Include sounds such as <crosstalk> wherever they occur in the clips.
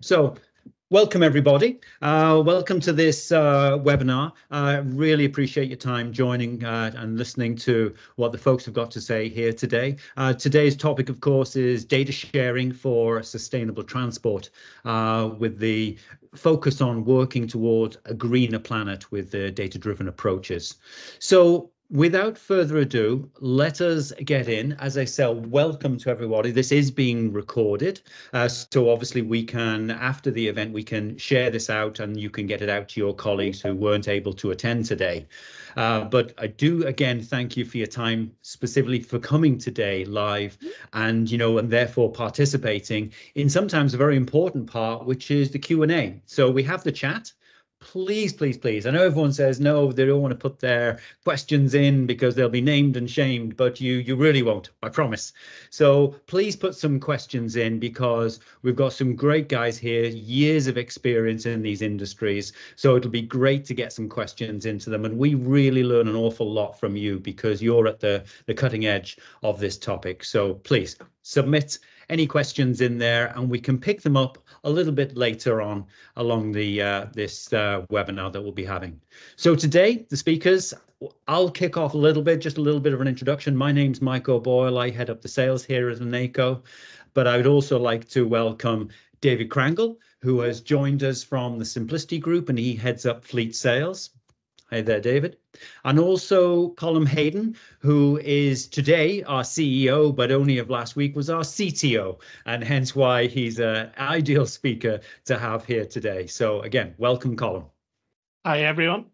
So welcome everybody. Uh, welcome to this uh, webinar. I really appreciate your time joining uh, and listening to what the folks have got to say here today. Uh, today's topic, of course, is data sharing for sustainable transport uh, with the focus on working towards a greener planet with the data-driven approaches. So without further ado, let us get in. As I say, welcome to everybody. This is being recorded. Uh, so obviously we can, after the event, we can share this out and you can get it out to your colleagues who weren't able to attend today. Uh, but I do again thank you for your time, specifically for coming today live and, you know, and therefore participating in sometimes a very important part, which is the Q&A. So we have the chat please, please, please. I know everyone says no, they don't want to put their questions in because they'll be named and shamed, but you you really won't, I promise. So please put some questions in because we've got some great guys here, years of experience in these industries. So it'll be great to get some questions into them. And we really learn an awful lot from you because you're at the, the cutting edge of this topic. So please submit any questions in there and we can pick them up a little bit later on along the uh, this uh, webinar that we'll be having. So today, the speakers, I'll kick off a little bit, just a little bit of an introduction. My name's Michael Boyle. I head up the sales here at Anaeko, but I would also like to welcome David Crangle, who has joined us from the Simplicity Group and he heads up fleet sales. Hi there, David. And also Colin Hayden, who is today our CEO, but only of last week was our CTO, and hence why he's an ideal speaker to have here today. So again, welcome, Colin. Hi, everyone.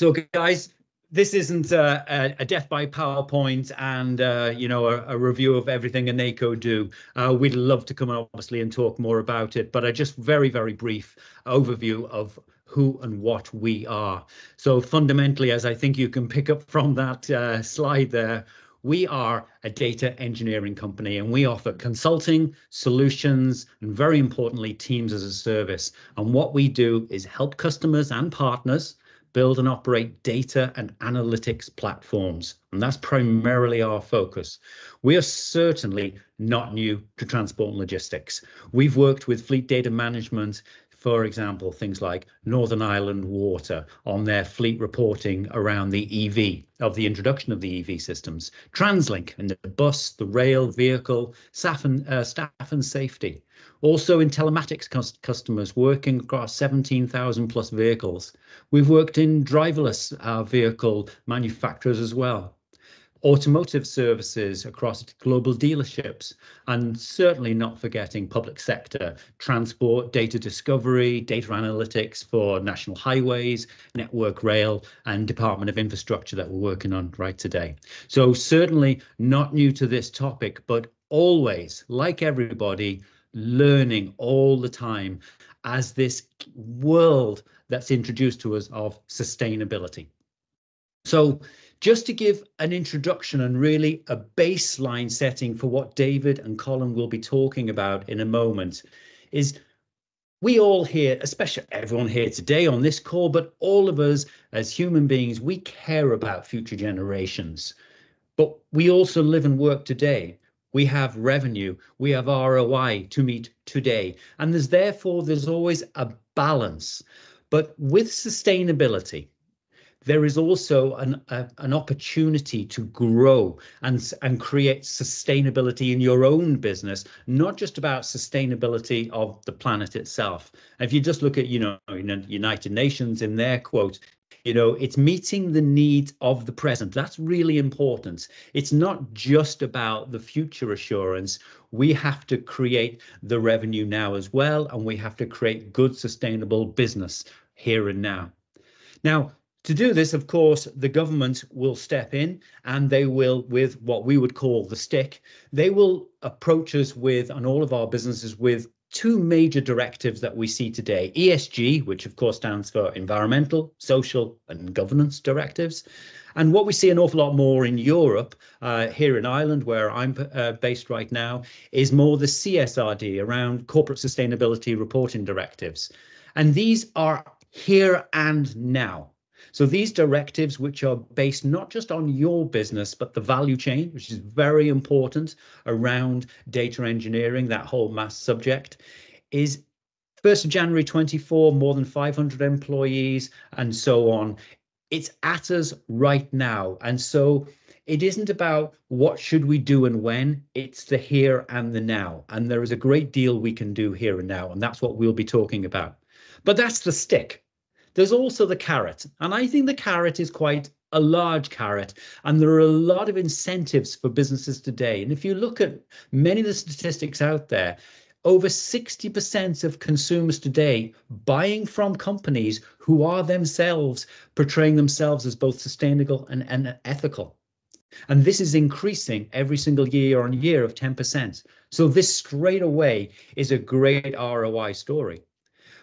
So guys, this isn't a, a, death by PowerPoint and uh, you know a, a, review of everything Anaeko do. Uh, we'd love to come obviously and talk more about it, but a just very very brief overview of who and what we are. So fundamentally, as I think you can pick up from that uh, slide there, we are a data engineering company and we offer consulting, solutions, and very importantly, teams as a service. And what we do is help customers and partners build and operate data and analytics platforms. And that's primarily our focus. We are certainly not new to transport and logistics. We've worked with fleet data management for example, things like Northern Ireland Water on their fleet reporting around the EV, of the introduction of the EV systems, TransLink in the bus, the rail, vehicle, staff and, uh, staff and safety. Also in telematics customers working across 17,000 plus vehicles. We've worked in driverless uh, vehicle manufacturers as well automotive services across global dealerships, and certainly not forgetting public sector, transport, data discovery, data analytics for national highways, network rail, and Department of Infrastructure that we're working on right today. So certainly not new to this topic, but always, like everybody, learning all the time as this world that's introduced to us of sustainability. So just to give an introduction and really a baseline setting for what David and Colin will be talking about in a moment is we all here, especially everyone here today on this call, but all of us as human beings, we care about future generations. But we also live and work today. We have revenue, we have ROI to meet today. And there's therefore, there's always a balance. But with sustainability, there is also an, a, an opportunity to grow and, and create sustainability in your own business, not just about sustainability of the planet itself. If you just look at, you know, United Nations in their quote, you know, it's meeting the needs of the present. That's really important. It's not just about the future assurance. We have to create the revenue now as well, and we have to create good, sustainable business here and now. Now, to do this, of course, the government will step in and they will, with what we would call the stick, they will approach us with, and all of our businesses with two major directives that we see today ESG, which of course stands for environmental, social, and governance directives. And what we see an awful lot more in Europe, uh, here in Ireland, where I'm uh, based right now, is more the CSRD around corporate sustainability reporting directives. And these are here and now. So these directives, which are based not just on your business, but the value chain, which is very important around data engineering, that whole mass subject, is 1st of January 24, more than 500 employees, and so on. It's at us right now. And so it isn't about what should we do and when, it's the here and the now. And there is a great deal we can do here and now. And that's what we'll be talking about. But that's the stick. There's also the carrot. And I think the carrot is quite a large carrot. And there are a lot of incentives for businesses today. And if you look at many of the statistics out there, over 60% of consumers today buying from companies who are themselves portraying themselves as both sustainable and, and ethical. And this is increasing every single year on year of 10%. So this straight away is a great ROI story.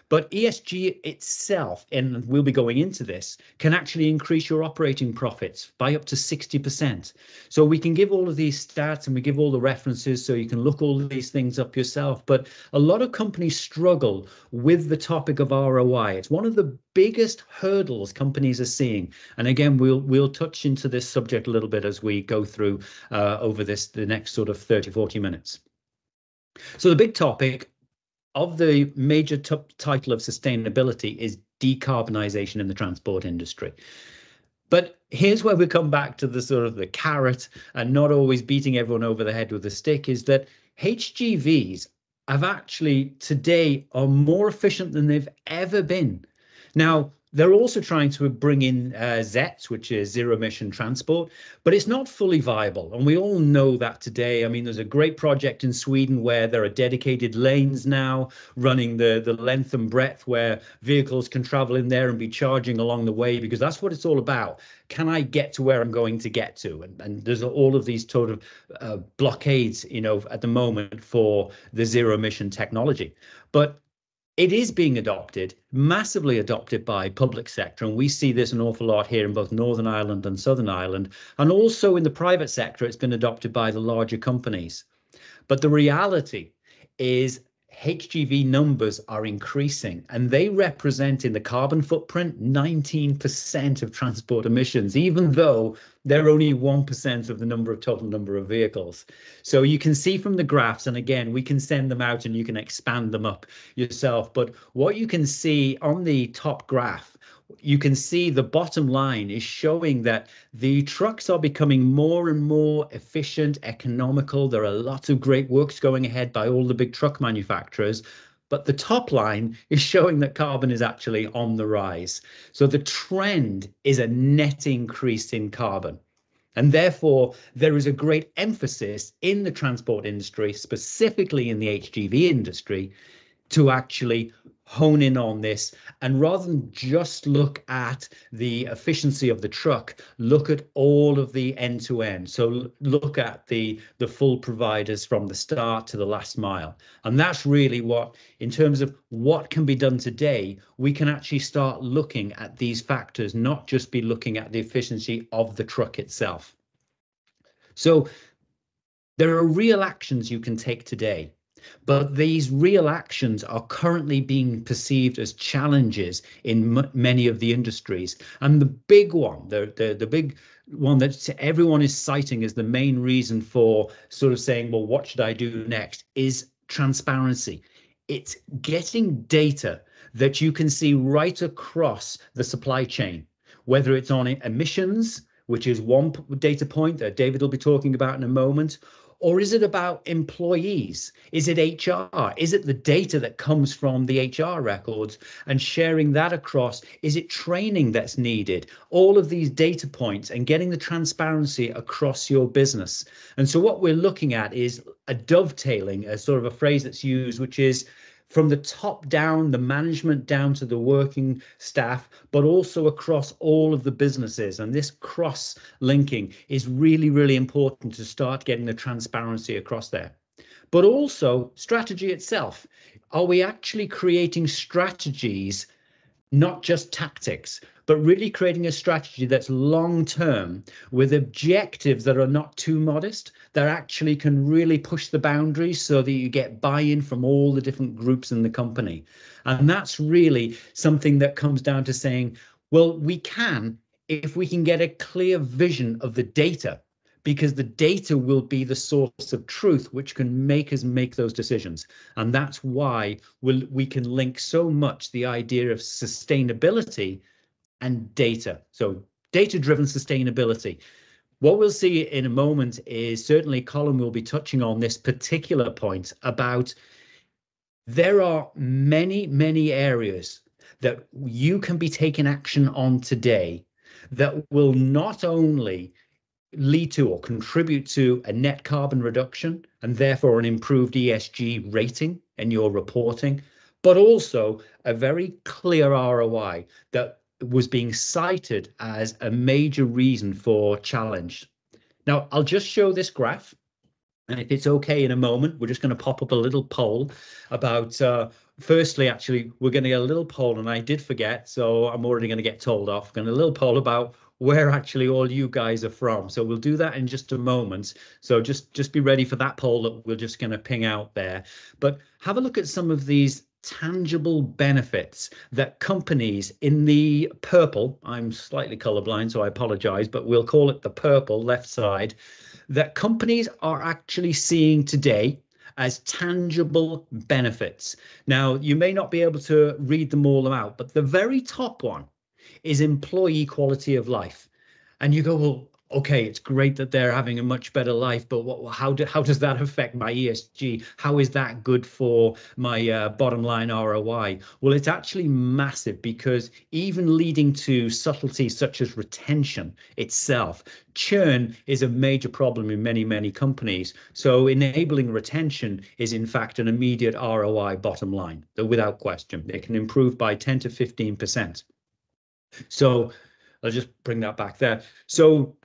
But ESG itself, and we'll be going into this, can actually increase your operating profits by up to 60%. So we can give all of these stats and we give all the references so you can look all these things up yourself. But a lot of companies struggle with the topic of ROI. It's one of the biggest hurdles companies are seeing. And again, we'll we'll touch into this subject a little bit as we go through uh, over this the next sort of 30, 40 minutes. So the big topic of the major title of sustainability is decarbonisation in the transport industry. But here's where we come back to the sort of the carrot and not always beating everyone over the head with a stick is that HGVs have actually today are more efficient than they've ever been. Now, they're also trying to bring in uh, ZETS, which is zero emission transport, but it's not fully viable. And we all know that today. I mean, there's a great project in Sweden where there are dedicated lanes now running the, the length and breadth where vehicles can travel in there and be charging along the way, because that's what it's all about. Can I get to where I'm going to get to? And, and there's all of these sort of uh, blockades, you know, at the moment for the zero emission technology. But it is being adopted, massively adopted by public sector, and we see this an awful lot here in both Northern Ireland and Southern Ireland, and also in the private sector, it's been adopted by the larger companies. But the reality is HGV numbers are increasing and they represent in the carbon footprint 19% of transport emissions, even though they're only 1% of the number of total number of vehicles. So you can see from the graphs, and again, we can send them out and you can expand them up yourself. But what you can see on the top graph you can see the bottom line is showing that the trucks are becoming more and more efficient, economical. There are lots of great works going ahead by all the big truck manufacturers. But the top line <laughs> is showing that carbon is actually on the rise. So the trend is a net increase in carbon. And therefore, there is a great emphasis in the transport industry, specifically in the HGV industry, to actually hone in on this. And rather than just look at the efficiency of the truck look at all of the end to end so look at the the full providers from the start to the last mile. And that's really what in terms of what can be done today we can actually start looking at these factors not just be looking at the efficiency of the truck itself. So there are real actions you can take today but these real actions are currently being perceived as challenges in many of the industries. And the big one, the, the, the big one that everyone is citing as the main reason for sort of saying, well, what should I do next is transparency. It's getting data that you can see right across the supply chain, whether it's on emissions, which is one data point that David will be talking about in a moment, or is it about employees? Is it HR? Is it the data that comes from the HR records and sharing that across? Is it training that's needed? All of these data points and getting the transparency across your business. And so, what we're looking at is a dovetailing, a sort of a phrase that's used, which is from the top down, the management down to the working staff, but also across all of the businesses. And this cross linking is really, really important to start getting the transparency across there. But also strategy itself. Are we actually creating strategies, not just tactics? but really creating a strategy that's long term with objectives that are not too modest, that actually can really push the boundaries so that you get buy in from all the different groups in the company. And that's really something that comes down to saying, well, we can if we can get a clear vision of the data because the data will be the source of truth which can make us make those decisions. And that's why we'll, we can link so much the idea of sustainability and data. So data driven sustainability what we'll see in a moment is certainly colin will be touching on this particular point about there are many many areas that you can be taking action on today that will not only lead to or contribute to a net carbon reduction and therefore an improved ESG rating in your reporting, but also a very clear ROI that was being cited as a major reason for challenge. Now, I'll just show this graph. And if it's okay in a moment, we're just going to pop up a little poll about, uh, firstly, actually, we're going to get a little poll, and I did forget, so I'm already going to get told off. Going to a little poll about where actually all you guys are from. So we'll do that in just a moment. So just just be ready for that poll that we're just going to ping out there. But have a look at some of these tangible benefits that companies in the purple, I'm slightly colorblind, so I apologize, but we'll call it the purple left side, that companies are actually seeing today as tangible benefits. Now, you may not be able to read them all out, but the very top one is employee quality of life. And you go, well, okay, it's great that they're having a much better life, but what, how do, how does that affect my ESG? How is that good for my uh, bottom line ROI? Well, it's actually massive because even leading to subtleties such as retention itself, churn is a major problem in many, many companies. So enabling retention is in fact an immediate ROI bottom line, without question. It can improve by 10 to 15%. So I'll just bring that back there. So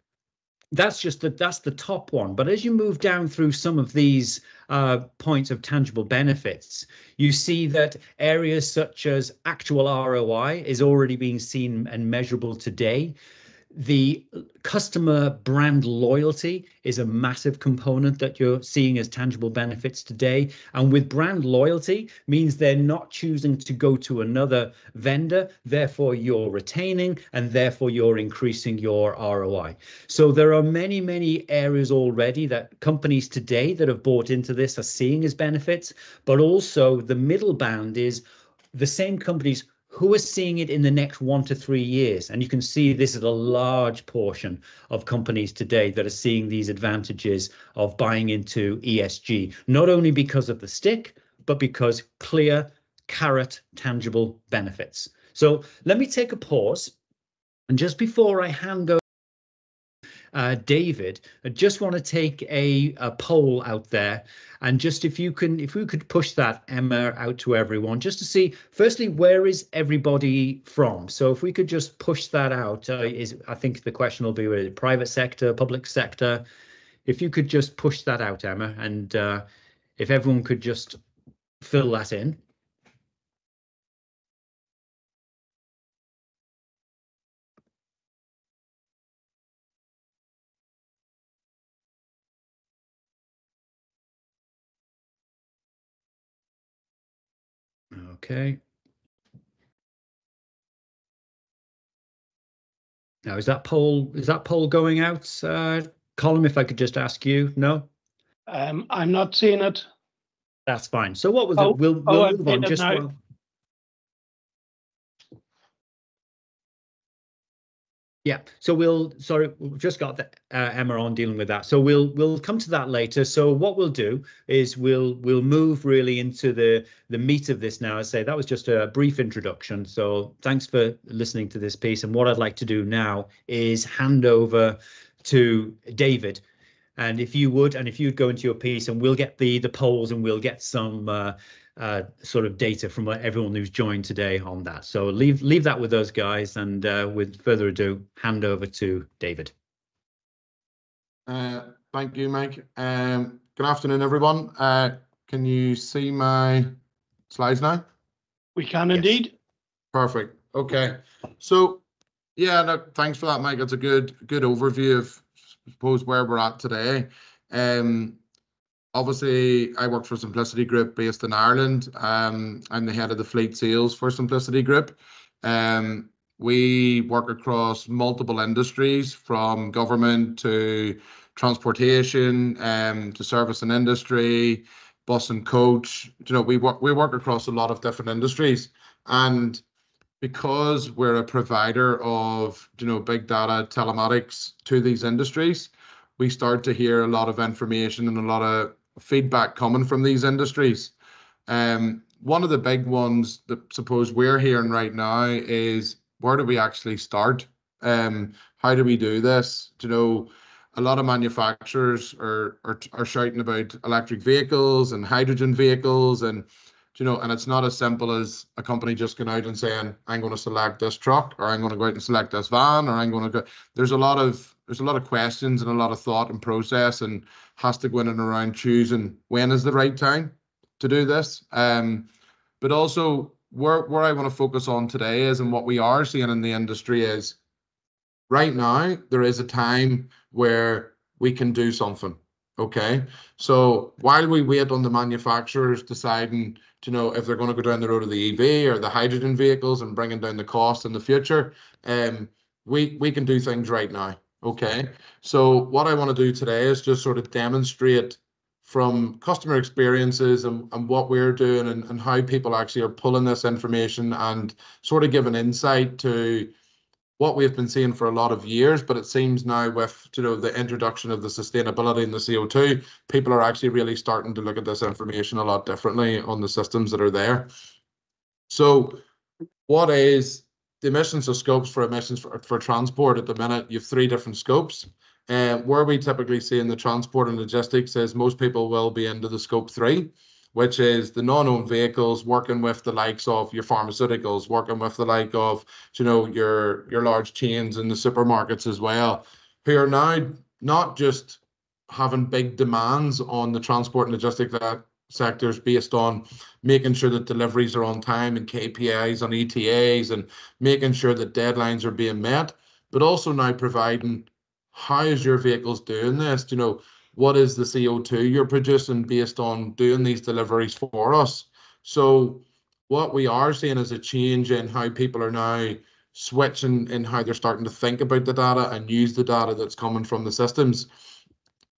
that's just the that's the top one. But as you move down through some of these uh, points of tangible benefits, you see that areas such as actual ROI is already being seen and measurable today the customer brand loyalty is a massive component that you're seeing as tangible benefits today. And with brand loyalty means they're not choosing to go to another vendor, therefore you're retaining and therefore you're increasing your ROI. So there are many, many areas already that companies today that have bought into this are seeing as benefits, but also the middle bound is the same companies who are seeing it in the next one to three years? And you can see this is a large portion of companies today that are seeing these advantages of buying into ESG, not only because of the stick, but because clear, carrot, tangible benefits. So let me take a pause. And just before I hand over uh, David, I just want to take a, a poll out there, and just if you can, if we could push that Emma out to everyone, just to see, firstly, where is everybody from? So if we could just push that out, uh, is I think the question will be with private sector, public sector. If you could just push that out, Emma, and uh, if everyone could just fill that in. Okay. Now, is that poll is that poll going out, uh, Colin? If I could just ask you, no. Um, I'm not seeing it. That's fine. So what was Oh, it? We'll, oh, we'll I've move on just now. Yeah, so we'll sorry, we've just got the, uh, Emma on dealing with that. So we'll we'll come to that later. So what we'll do is we'll we'll move really into the the meat of this now. I say that was just a brief introduction. So thanks for listening to this piece. And what I'd like to do now is hand over to David. And if you would, and if you'd go into your piece, and we'll get the the polls, and we'll get some uh, uh, sort of data from everyone who's joined today on that. So leave leave that with those guys, and uh, with further ado, hand over to David. Uh, Thank you, Mike. Um, Good afternoon, everyone. Uh, Can you see my slides now? We can Yes. indeed. Perfect. Okay. So, yeah, no, thanks for that, Mike. That's a good, good overview of, I suppose, where we're at today. Um, obviously, I work for Simplicity Group based in Ireland. Um, I'm the head of the fleet sales for Simplicity Group. Um, we work across multiple industries from government to transportation, um, to service and industry, bus and coach. You know, we work we work across a lot of different industries, and because we're a provider of you know big data telematics to these industries, we start to hear a lot of information and a lot of feedback coming from these industries. Um, one of the big ones that suppose we're hearing right now is where do we actually start? Um, how do we do this? Do you know, a lot of manufacturers are, are are shouting about electric vehicles and hydrogen vehicles and you know, and it's not as simple as a company just going out and saying, I'm going to select this truck or I'm going to go out and select this van or I'm going to go. There's a lot of there's a lot of questions and a lot of thought and process and has to go in and around choosing when is the right time to do this. Um, but also where where I want to focus on today is and what we are seeing in the industry is right now there is a time where we can do something. Okay, so while we wait on the manufacturers deciding, to know, if they're going to go down the road of the EV or the hydrogen vehicles and bringing down the cost in the future, um, we we can do things right now. Okay, so what I want to do today is just sort of demonstrate from customer experiences and, and what we're doing and, and how people actually are pulling this information and sort of give an insight to what we've been seeing for a lot of years, but it seems now with you know the introduction of the sustainability and the CO2, people are actually really starting to look at this information a lot differently on the systems that are there. So what is the emissions of scopes for emissions for, for transport at the minute? You have three different scopes. And uh, where we typically see in the transport and logistics is most people will be into the scope three which is the non-owned vehicles working with the likes of your pharmaceuticals, working with the like of you know your your large chains and the supermarkets as well, who are now not just having big demands on the transport and logistics sectors based on making sure that deliveries are on time and KPIs on ETAs and making sure that deadlines are being met, but also now providing how is your vehicles doing this? You know, what is the CO2 you're producing based on doing these deliveries for us. So what we are seeing is a change in how people are now switching in how they're starting to think about the data and use the data that's coming from the systems.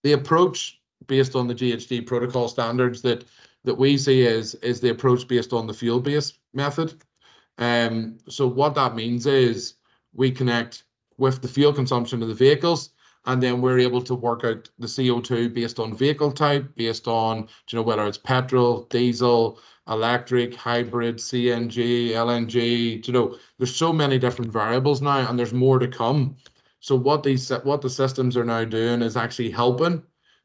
The approach based on the GHG protocol standards that that we see is is the approach based on the fuel-based method. Um, so what that means is we connect with the fuel consumption of the vehicles and then we're able to work out the CO2 based on vehicle type, based on you know whether it's petrol, diesel, electric, hybrid, CNG, LNG. You know, there's so many different variables now, and there's more to come. So what these what the systems are now doing is actually helping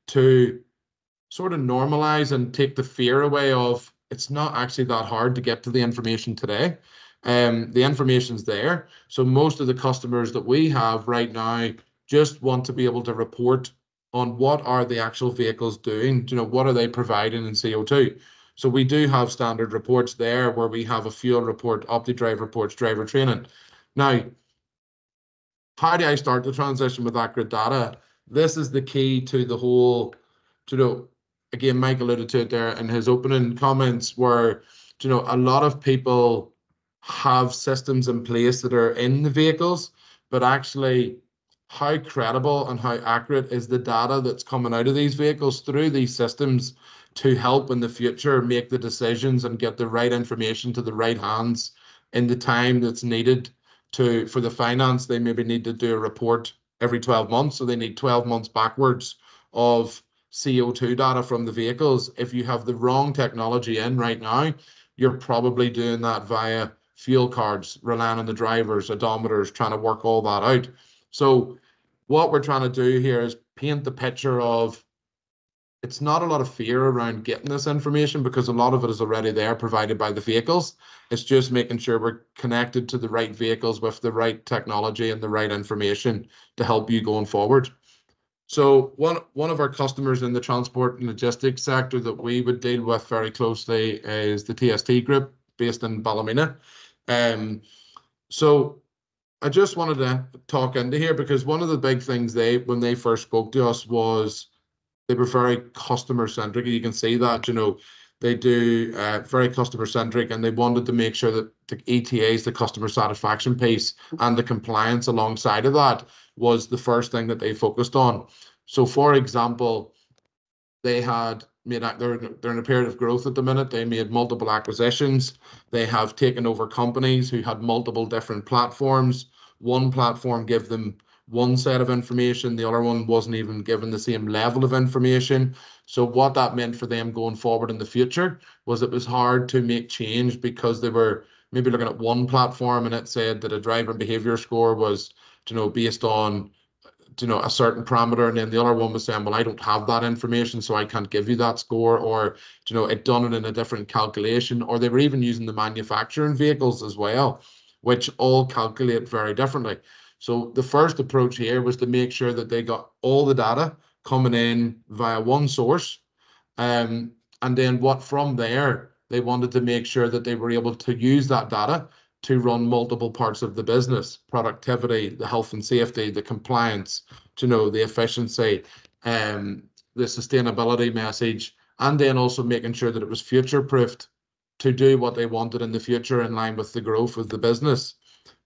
to sort of normalize and take the fear away of it's not actually that hard to get to the information today. Um, the information's there. So most of the customers that we have right now just want to be able to report on what are the actual vehicles doing, you know, what are they providing in CO2. So we do have standard reports there where we have a fuel report, OptiDrive reports, driver training. Now, how do I start the transition with accurate data? This is the key to the whole, you know, again, Mike alluded to it there in his opening comments where, you know, a lot of people have systems in place that are in the vehicles, but actually how credible and how accurate is the data that's coming out of these vehicles through these systems to help in the future make the decisions and get the right information to the right hands in the time that's needed to for the finance they maybe need to do a report every 12 months so they need 12 months backwards of CO2 data from the vehicles. If you have the wrong technology in right now you're probably doing that via fuel cards relying on the drivers odometers trying to work all that out. So what we're trying to do here is paint the picture of it's not a lot of fear around getting this information because a lot of it is already there provided by the vehicles. It's just making sure we're connected to the right vehicles with the right technology and the right information to help you going forward. So one one of our customers in the transport and logistics sector that we would deal with very closely is the TST group based in Ballymena. Um, so I just wanted to talk into here because one of the big things they when they first spoke to us was they were very customer centric. You can see that, you know, they do uh, very customer centric and they wanted to make sure that the ETAs, the customer satisfaction piece and the compliance alongside of that was the first thing that they focused on. So for example, they had made they're, they're in a period of growth at the minute. They made multiple acquisitions. They have taken over companies who had multiple different platforms. One platform gave them one set of information, the other one wasn't even given the same level of information. So what that meant for them going forward in the future was it was hard to make change because they were maybe looking at one platform and it said that a driver behavior score was, you know, based on, you know, a certain parameter, and then the other one was saying, well, I don't have that information, so I can't give you that score, or, you know, it done it in a different calculation, or they were even using the manufacturing vehicles as well, which all calculate very differently. So the first approach here was to make sure that they got all the data coming in via one source. Um, and then what from there, they wanted to make sure that they were able to use that data to run multiple parts of the business, productivity, the health and safety, the compliance, to know the efficiency, um, the sustainability message, and then also making sure that it was future proofed to do what they wanted in the future in line with the growth of the business.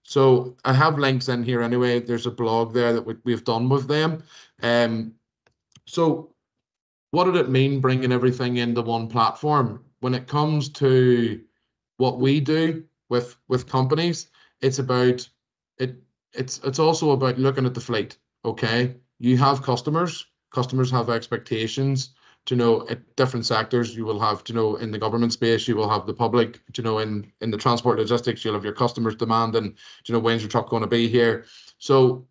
So I have links in here anyway. There's a blog there that we, we've done with them. Um, so what did it mean bringing everything into one platform? When it comes to what we do with with companies, it's about it. It's it's also about looking at the fleet. Okay, you have customers. Customers have expectations to know at different sectors you will have to know in the government space you will have the public to know in in the transport logistics you'll have your customers demanding you know when's your truck going to be here? So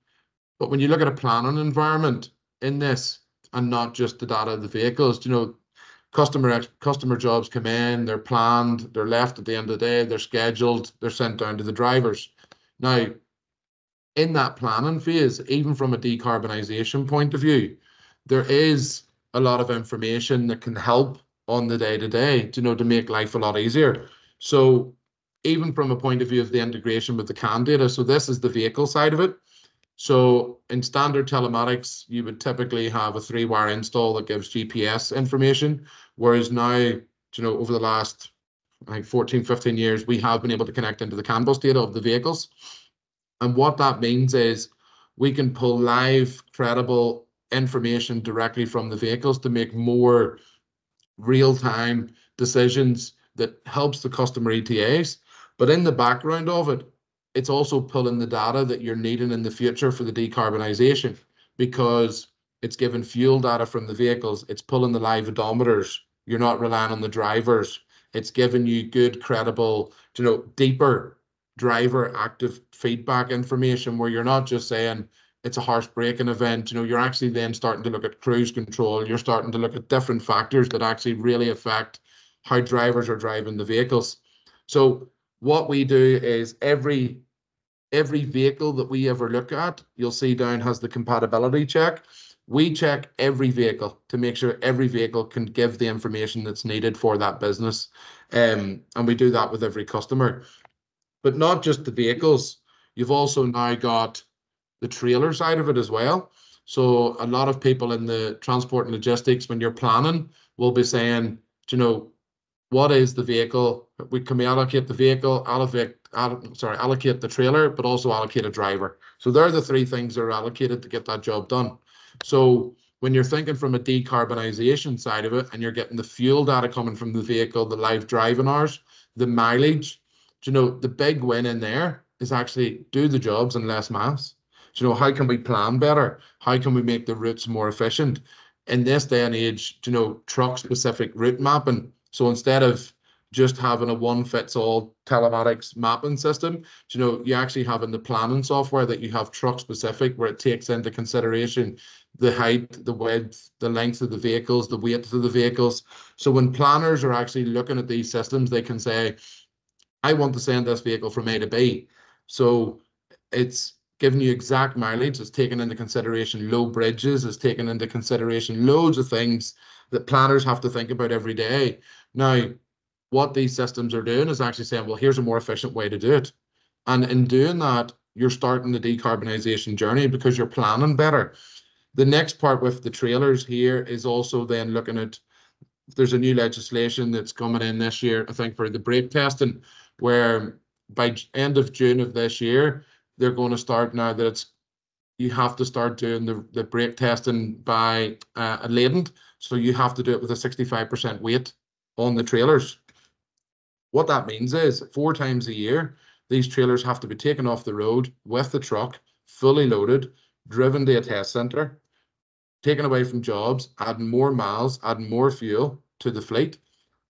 but when you look at a planning environment in this and not just the data of the vehicles you know customer customer jobs come in they're planned they're left at the end of the day they're scheduled they're sent down to the drivers. Now in that planning phase even from a decarbonisation point of view there is a lot of information that can help on the day to day, you know, to make life a lot easier. So even from a point of view of the integration with the CAN data, so this is the vehicle side of it. So in standard telematics, you would typically have a three-wire install that gives GPS information, whereas now, you know, over the last like 14, 15 years, we have been able to connect into the CAN bus data of the vehicles. And what that means is we can pull live, credible information directly from the vehicles to make more real-time decisions that helps the customer ETAs. But in the background of it, it's also pulling the data that you're needing in the future for the decarbonisation because it's giving fuel data from the vehicles. It's pulling the live odometers. You're not relying on the drivers. It's giving you good, credible, you know, deeper driver active feedback information where you're not just saying, it's a harsh braking event, you know, you're actually then starting to look at cruise control. You're starting to look at different factors that actually really affect how drivers are driving the vehicles. So what we do is every every vehicle that we ever look at, you'll see down has the compatibility check. We check every vehicle to make sure every vehicle can give the information that's needed for that business. Um, and we do that with every customer. But not just the vehicles. You've also now got the trailer side of it as well. So a lot of people in the transport and logistics, when you're planning, will be saying, you know, what is the vehicle? We can we allocate the vehicle, allocate, sorry, allocate the trailer, but also allocate a driver. So they're the three things that are allocated to get that job done. So when you're thinking from a decarbonisation side of it, and you're getting the fuel data coming from the vehicle, the live driving hours, the mileage, you know, the big win in there is actually do the jobs in less miles you know, how can we plan better? How can we make the routes more efficient? In this day and age, you know, truck specific route mapping. So instead of just having a one fits all telematics mapping system, you know, you actually have in the planning software that you have truck specific where it takes into consideration the height, the width, the length of the vehicles, the weight of the vehicles. So when planners are actually looking at these systems, they can say, I want to send this vehicle from A to B. So it's giving you exact mileage, it's taken into consideration low bridges, it's taken into consideration loads of things that planners have to think about every day. Now, what these systems are doing is actually saying, well, here's a more efficient way to do it. And in doing that, you're starting the decarbonisation journey because you're planning better. The next part with the trailers here is also then looking at there's a new legislation that's coming in this year, I think, for the brake testing, where by end of June of this year, they're going to start now that it's you have to start doing the, the brake testing by uh, a laden. So you have to do it with a 65% weight on the trailers. What that means is four times a year, these trailers have to be taken off the road with the truck, fully loaded, driven to a test center, taken away from jobs, adding more miles, adding more fuel to the fleet.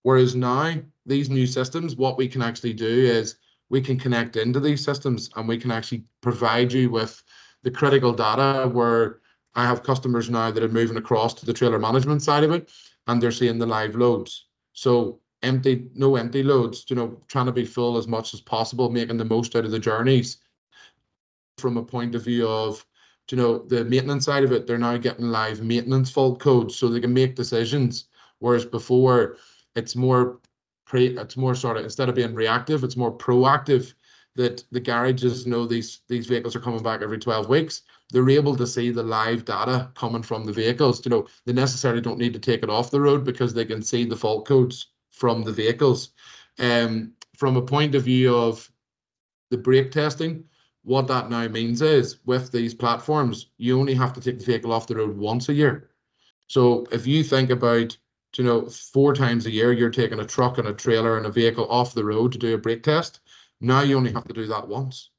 Whereas now, these new systems, what we can actually do is we can connect into these systems and we can actually provide you with the critical data where I have customers now that are moving across to the trailer management side of it and they're seeing the live loads. So empty, no empty loads, you know, trying to be full as much as possible, making the most out of the journeys. From a point of view of, you know, the maintenance side of it, they're now getting live maintenance fault codes so they can make decisions. Whereas before, it's more pre, it's more sort of instead of being reactive, it's more proactive. That the garages know these these vehicles are coming back every 12 weeks. They're able to see the live data coming from the vehicles. You know, they necessarily don't need to take it off the road because they can see the fault codes from the vehicles. Um, from a point of view of the brake testing, what that now means is with these platforms, you only have to take the vehicle off the road once a year. So if you think about, you know, four times a year, you're taking a truck and a trailer and a vehicle off the road to do a brake test. Now you only have to do that once.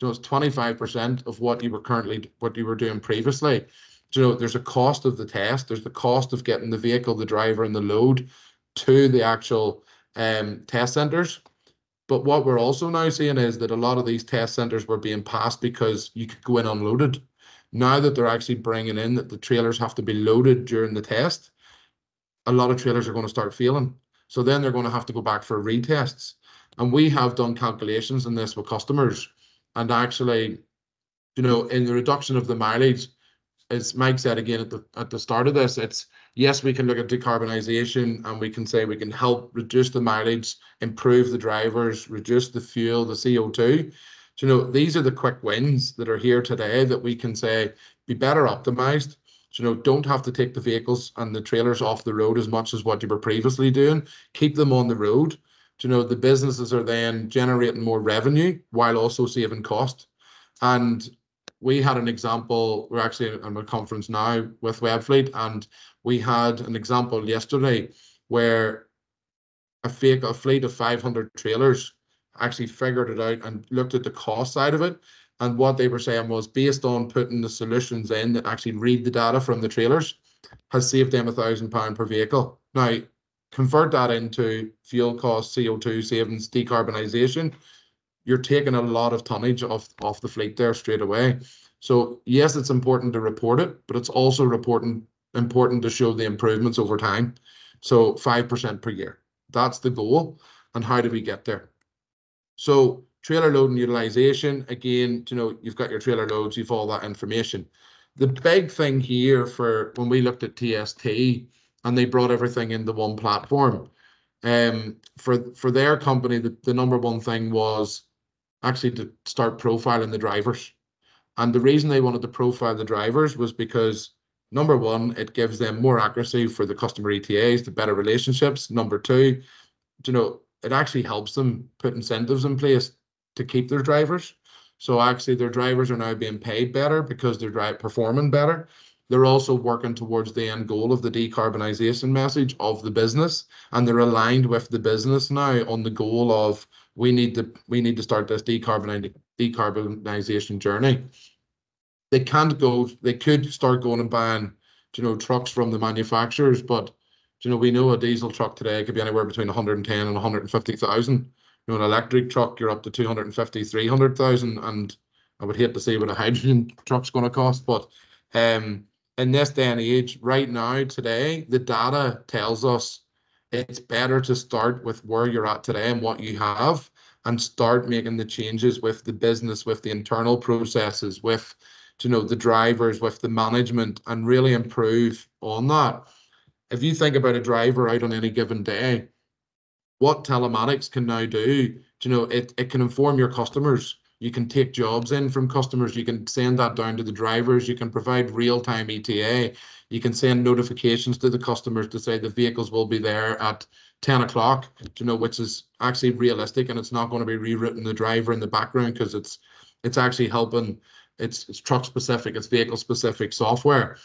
So it's 25% of what you were currently, what you were doing previously. You know, there's a cost of the test, there's the cost of getting the vehicle, the driver, and the load to the actual um, test centers. But what we're also now seeing is that a lot of these test centers were being passed because you could go in unloaded. Now that they're actually bringing in that the trailers have to be loaded during the test, a lot of trailers are going to start failing. So then they're going to have to go back for retests. And we have done calculations in this with customers. And actually, you know, in the reduction of the mileage, as Mike said again at the at the start of this, it's yes, we can look at decarbonisation and we can say we can help reduce the mileage, improve the drivers, reduce the fuel, the CO2. So, you know, these are the quick wins that are here today that we can say be better optimized. You know, don't have to take the vehicles and the trailers off the road as much as what you were previously doing. Keep them on the road. You know, the businesses are then generating more revenue while also saving cost. And we had an example, we're actually at a conference now with Webfleet, and we had an example yesterday where a fake a fleet of 500 trailers actually figured it out and looked at the cost side of it. And what they were saying was based on putting the solutions in that actually read the data from the trailers, has saved them a thousand pound per vehicle. Now, convert that into fuel cost, CO2 savings, decarbonisation, you're taking a lot of tonnage off, off the fleet there straight away. So yes, it's important to report it, but it's also important important to show the improvements over time. So 5% per year. That's the goal. And how do we get there? So trailer load and utilization, again, you know, you've got your trailer loads, you've all that information. The big thing here for when we looked at TST and they brought everything into one platform, um, for for their company, the, the number one thing was actually to start profiling the drivers. And the reason they wanted to profile the drivers was because number one, it gives them more accuracy for the customer ETAs, the better relationships. Number two, you know, it actually helps them put incentives in place to keep their drivers. So actually their drivers are now being paid better because they're drive performing better. They're also working towards the end goal of the decarbonisation message of the business, and they're aligned with the business now on the goal of we need to we need to start this decarbonization decarbonization journey. They can't go. They could start going and buying, you know, trucks from the manufacturers, but you know, we know a diesel truck today could be anywhere between 110 and 150,000. You know, an electric truck, you're up to 250, 300,000, and I would hate to see what a <laughs> hydrogen truck's going to cost, but um, in this day and age, right now, today, the data tells us it's better to start with where you're at today and what you have and start making the changes with the business, with the internal processes, with you know the drivers, with the management, and really improve on that. If you think about a driver out on any given day, what telematics can now do, you know, it, it can inform your customers you can take jobs in from customers. You can send that down to the drivers. You can provide real-time ETA. You can send notifications to the customers to say the vehicles will be there at 10 o'clock, you know, which is actually realistic and it's not going to be rerouting the driver in the background because it's it's actually helping it's, it's truck specific, it's vehicle specific software.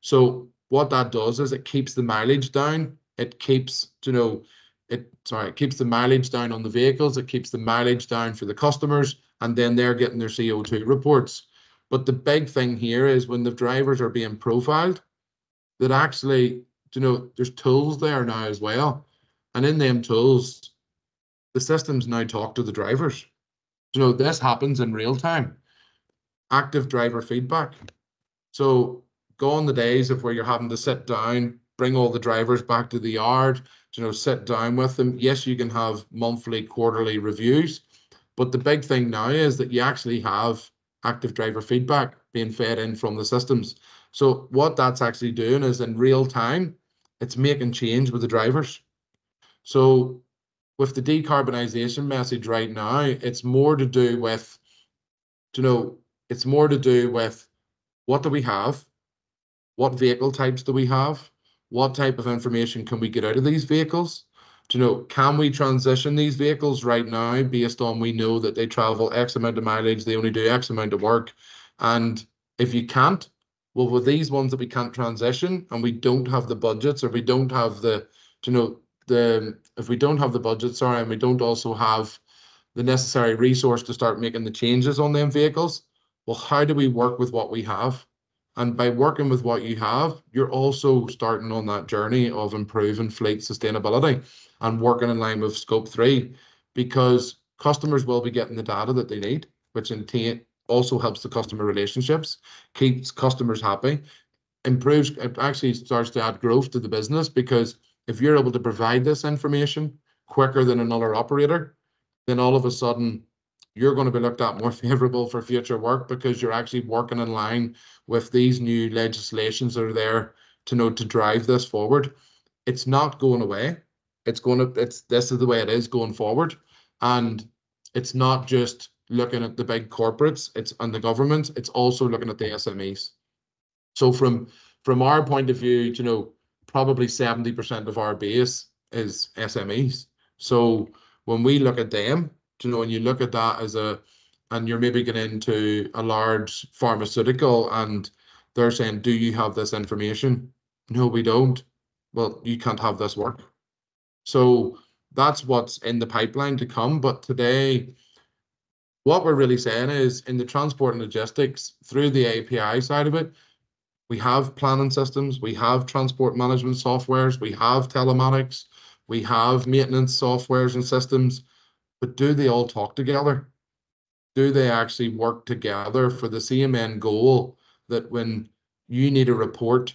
So what that does is it keeps the mileage down. It keeps, you know, it sorry, it keeps the mileage down on the vehicles. It keeps the mileage down for the customers, and then they're getting their CO2 reports. But the big thing here is when the drivers are being profiled, that actually, you know, there's tools there now as well, and in them tools, the systems now talk to the drivers. You know, this happens in real time. Active driver feedback. So gone the days of where you're having to sit down, bring all the drivers back to the yard, you know, sit down with them. Yes, you can have monthly, quarterly reviews, but the big thing now is that you actually have active driver feedback being fed in from the systems. So what that's actually doing is in real time, it's making change with the drivers. So with the decarbonisation message right now, it's more to do with, you know, it's more to do with what do we have, what vehicle types do we have, what type of information can we get out of these vehicles, do you know, can we transition these vehicles right now based on we know that they travel X amount of mileage, they only do X amount of work, and if you can't, well, with these ones that we can't transition and we don't have the budgets or we don't have the, you know, the if we don't have the budget, sorry, and we don't also have the necessary resource to start making the changes on them vehicles, well, how do we work with what we have? And by working with what you have, you're also starting on that journey of improving fleet sustainability and working in line with scope three, because customers will be getting the data that they need, which in turn also helps the customer relationships, keeps customers happy, improves, it actually starts to add growth to the business because if you're able to provide this information quicker than another operator, then all of a sudden you're going to be looked at more <laughs> favorable for future work because you're actually working in line with these new legislations that are there to know to drive this forward. It's not going away. It's going to, it's, this is the way it is going forward. And it's not just looking at the big corporates, it's and the government, it's also looking at the SMEs. So from, from our point of view, you know, probably 70% of our base is SMEs. So when we look at them, you know, when you look at that as a, and you're maybe getting into a large pharmaceutical and they're saying, do you have this information? No, we don't. Well, you can't have this work. So that's what's in the pipeline to come. But today, what we're really saying is in the transport and logistics through the API side of it, we have planning systems, we have transport management softwares, we have telematics, we have maintenance softwares and systems, but do they all talk together? Do they actually work together for the same end goal that when you need a report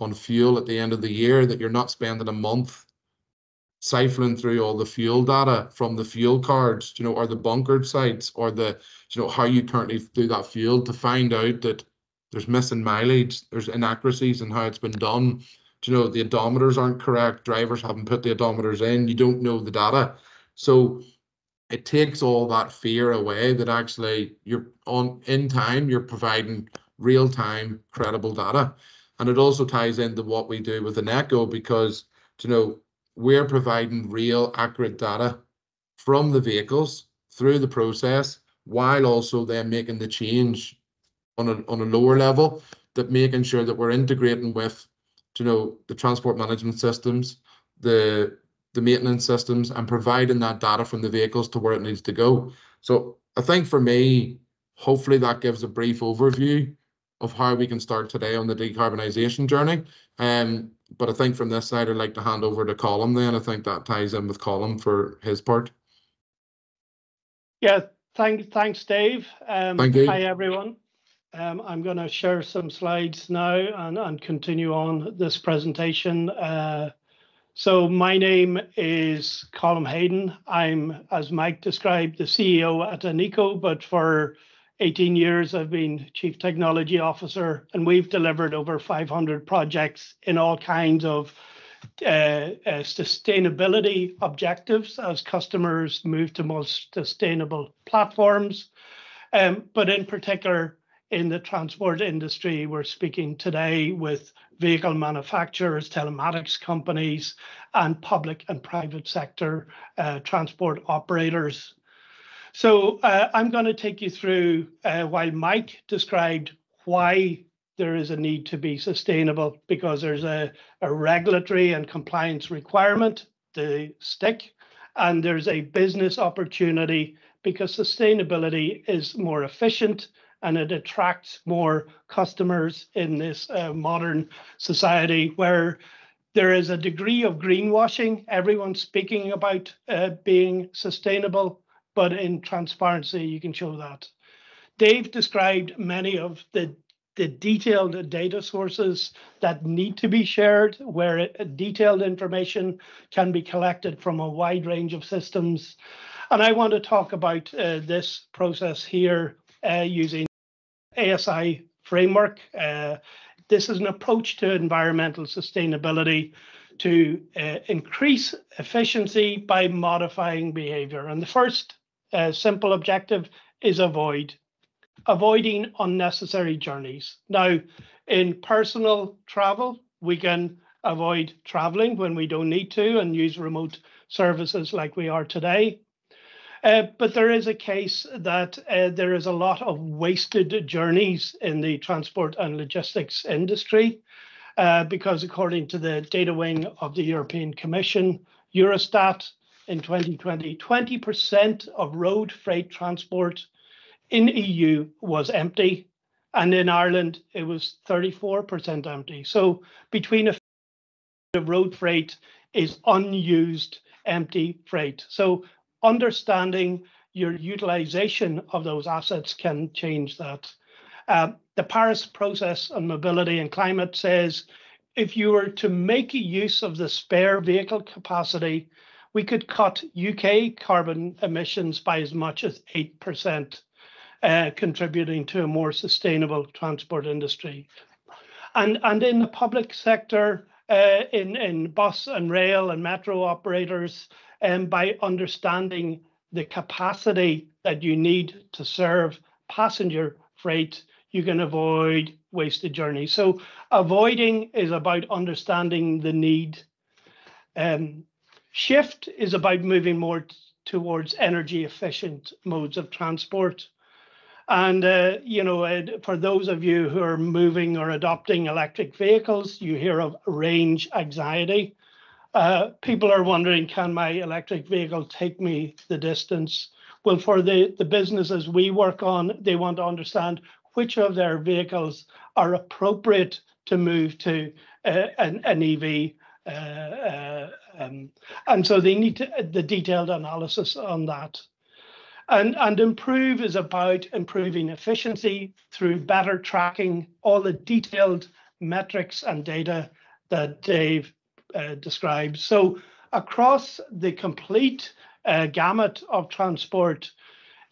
on fuel at the end of the year, that you're not spending a month siphoning through all the fuel data from the fuel cards, you know, or the bunkered sites, or the, you know, how you currently do that fuel to find out that there's missing mileage, there's inaccuracies in how it's been done. You know, the odometers aren't correct, drivers haven't put the odometers in, you don't know the data. So it takes all that fear away that actually you're on in time, you're providing real time credible data. And it also ties into what we do with Anaeko because you know we're providing real accurate data from the vehicles through the process while also then making the change on a, on a lower level that making sure that we're integrating with you know the transport management systems the the maintenance systems and providing that data from the vehicles to where it needs to go so i think for me hopefully that gives a brief overview of how we can start today on the decarbonisation journey um but i think from this side i'd like to hand over to colin then i think that ties in with colin for his part Yeah, thank, thanks, Dave. Um, Thank you. Hi, everyone. Um, I'm going to share some slides now and, and continue on this presentation. Uh, so my name is Colin Hayden. I'm, as Mike described, the CEO at Anaeko, but for 18 years I've been Chief Technology Officer, and we've delivered over 500 projects in all kinds of uh, uh, sustainability objectives as customers move to more sustainable platforms. Um, but in particular, in the transport industry, we're speaking today with vehicle manufacturers, telematics companies, and public and private sector uh, transport operators. So uh, I'm going to take you through uh, while Mike described why there is a need to be sustainable because there's a, a regulatory and compliance requirement to stick, and there's a business opportunity because sustainability is more efficient and it attracts more customers in this uh, modern society where there is a degree of greenwashing. Everyone's speaking about uh, being sustainable, but in transparency, you can show that. Dave described many of the the detailed data sources that need to be shared, where it, detailed information can be collected from a wide range of systems. And I want to talk about uh, this process here uh, using ASI framework. Uh, this is an approach to environmental sustainability to uh, increase efficiency by modifying behavior. And the first uh, simple objective is avoid avoiding unnecessary journeys. Now, in personal travel, we can avoid traveling when we don't need to and use remote services like we are today. Uh, but there is a case that uh, there is a lot of wasted journeys in the transport and logistics industry, uh, because according to the data wing of the European Commission, Eurostat in 2020, 20% of road freight transport in EU was empty, and in Ireland it was 34% empty. So between a road freight is unused empty freight. So understanding your utilization of those assets can change that. Uh, the Paris process on mobility and climate says if you were to make use of the spare vehicle capacity, we could cut UK carbon emissions by as much as 8% uh, contributing to a more sustainable transport industry. And, and in the public sector, uh, in, in bus and rail and metro operators, um, by understanding the capacity that you need to serve passenger freight, you can avoid wasted journeys. So avoiding is about understanding the need. Um, shift is about moving more towards energy efficient modes of transport. And, uh, you know, uh, for those of you who are moving or adopting electric vehicles, you hear of range anxiety. Uh, people are wondering, can my electric vehicle take me the distance? Well, for the, the businesses we work on, they want to understand which of their vehicles are appropriate to move to uh, an, an EV. Uh, uh, um, and so they need to, the detailed analysis on that. And, and improve is about improving efficiency through better tracking all the detailed metrics and data that Dave uh, describes. So across the complete uh, gamut of transport,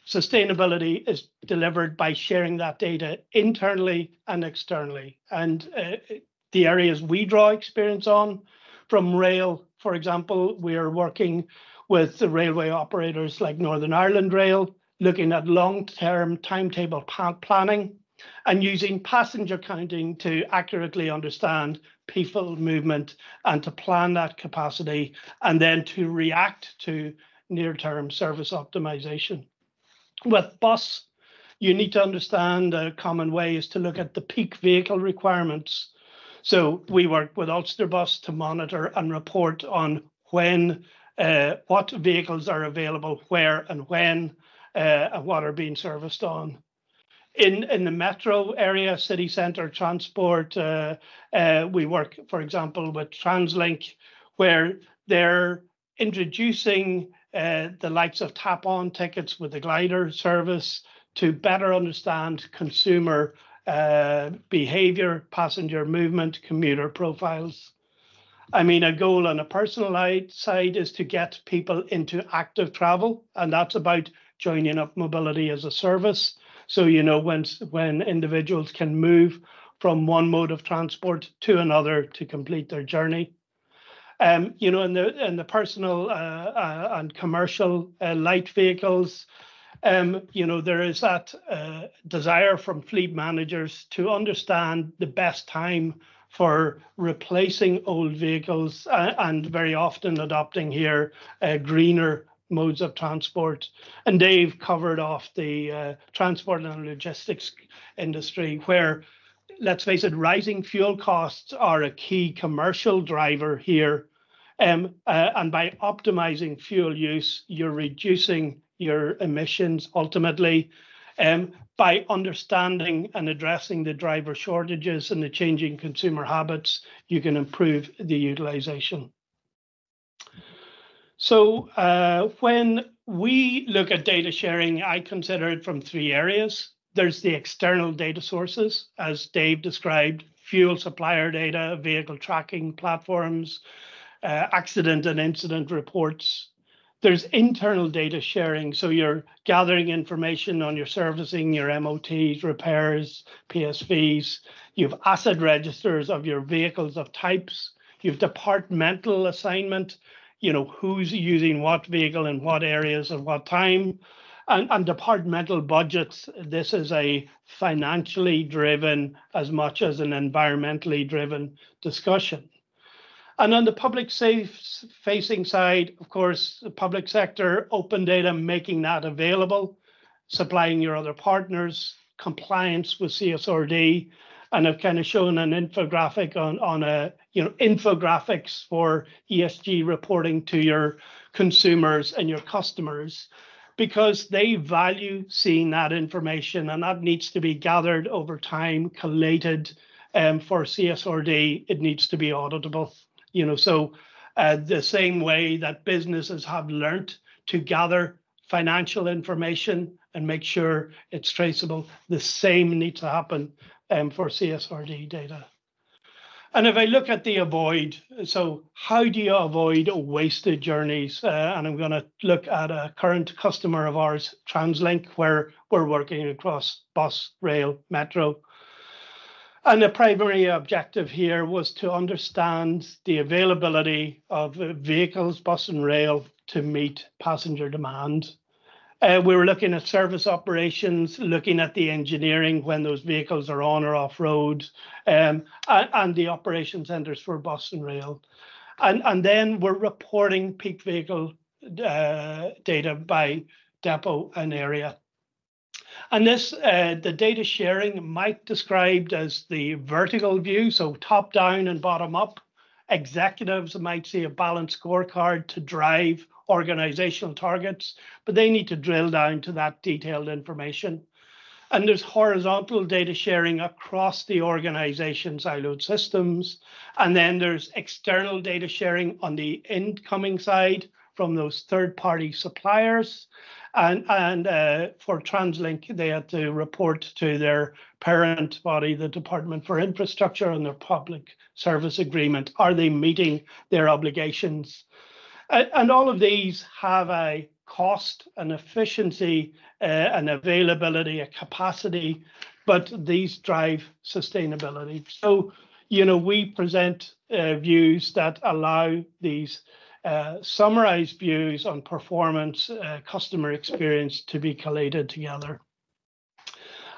sustainability is delivered by sharing that data internally and externally. And uh, the areas we draw experience on from rail, for example, we are working with the railway operators like Northern Ireland Rail, looking at long-term timetable planning and using passenger counting to accurately understand people movement and to plan that capacity and then to react to near-term service optimization. With bus, you need to understand a common way is to look at the peak vehicle requirements. So we work with Ulster Bus to monitor and report on when uh, what vehicles are available where and when uh, and what are being serviced on. In, in the metro area, city centre transport, uh, uh, we work, for example, with TransLink, where they're introducing uh, the likes of tap on tickets with the glider service to better understand consumer uh, behavior, passenger movement, commuter profiles. I mean, a goal on a personal side is to get people into active travel, and that's about joining up mobility as a service. So, you know, when, when individuals can move from one mode of transport to another to complete their journey. Um, you know, in the in the personal uh, uh, and commercial uh, light vehicles, um, you know, there is that uh, desire from fleet managers to understand the best time for replacing old vehicles uh, and very often adopting here uh, greener modes of transport. And Dave covered off the uh, transport and logistics industry, where, let's face it, rising fuel costs are a key commercial driver here. Um, uh, and by optimizing fuel use, you're reducing your emissions ultimately. Um, by understanding and addressing the driver shortages and the changing consumer habits, you can improve the utilization. So uh, when we look at data sharing, I consider it from three areas. There's the external data sources, as Dave described, fuel supplier data, vehicle tracking platforms, uh, accident and incident reports, there's internal data sharing. So you're gathering information on your servicing, your MOTs, repairs, PSVs. You have asset registers of your vehicles of types. You have departmental assignment, you know, who's using what vehicle in what areas at what time. And, and departmental budgets, this is a financially driven as much as an environmentally driven discussion. And on the public safe facing side, of course, the public sector, open data, making that available, supplying your other partners, compliance with CSRD, and I've kind of shown an infographic on, on a, you know, infographics for ESG reporting to your consumers and your customers because they value seeing that information and that needs to be gathered over time, collated um, for CSRD. It needs to be auditable you know, so uh, the same way that businesses have learnt to gather financial information and make sure it's traceable, the same needs to happen um, for CSRD data. And if I look at the avoid, so how do you avoid wasted journeys? Uh, and I'm going to look at a current customer of ours, TransLink, where we're working across bus, rail, metro, and the primary objective here was to understand the availability of vehicles, bus and rail to meet passenger demand. Uh, we were looking at service operations, looking at the engineering when those vehicles are on or off road, um, and, the operation centers for bus and rail. Then we're reporting peak vehicle uh, data by depot and area. And this, uh, the data sharing Mike described as the vertical view, so top down and bottom up. Executives might see a balanced scorecard to drive organizational targets, but they need to drill down to that detailed information. And there's horizontal data sharing across the organization siloed systems. And then there's external data sharing on the incoming side from those third party suppliers. And, and uh, for TransLink, they had to report to their parent body, the Department for Infrastructure, and their public service agreement. Are they meeting their obligations? And all of these have a cost, an efficiency, uh, an availability, a capacity, but these drive sustainability. So, you know, we present uh, views that allow these uh, summarized views on performance, uh, customer experience to be collated together.